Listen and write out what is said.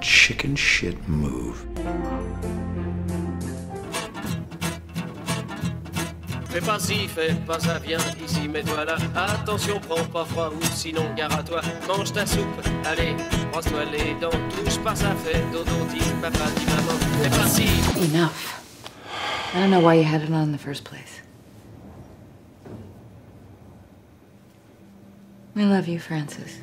chicken shit move. Fais pas si, fais pas ça, viens ici, mets-toi là. Attention, prends pas froid ou sinon gare à toi. Mange ta soupe, allez, brosse-toi les dents. Touche pas ça, fais dodo, dis papa, dis maman. Fais pas ci. Enough. I don't know why you had it on in the first place. I love you, Francis.